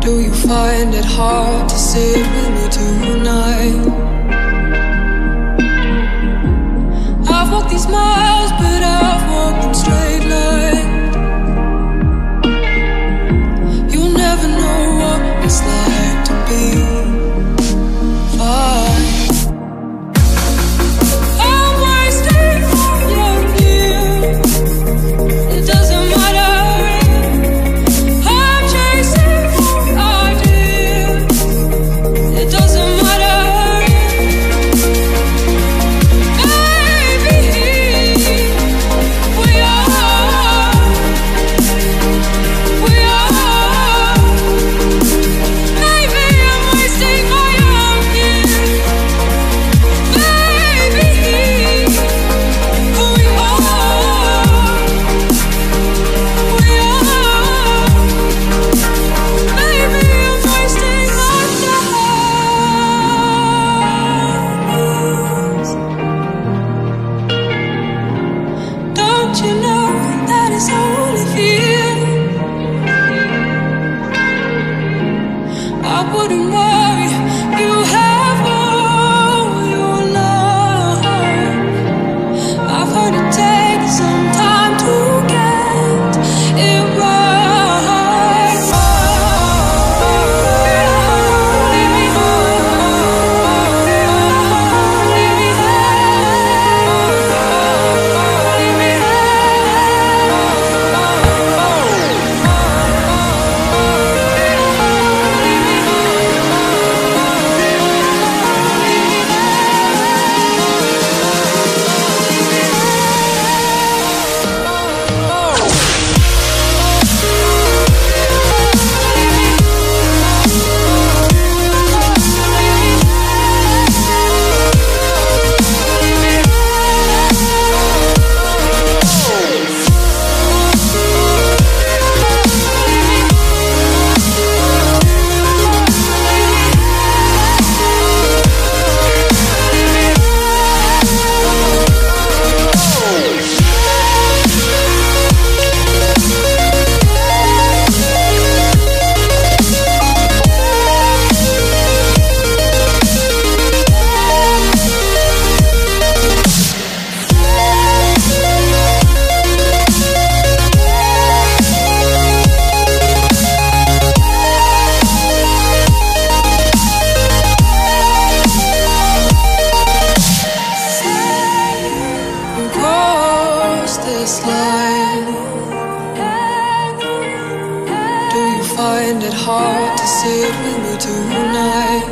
Do you find it hard to? I've walked these miles, but I've straight. You'll never know what it's like to be find it hard to sit with me tonight?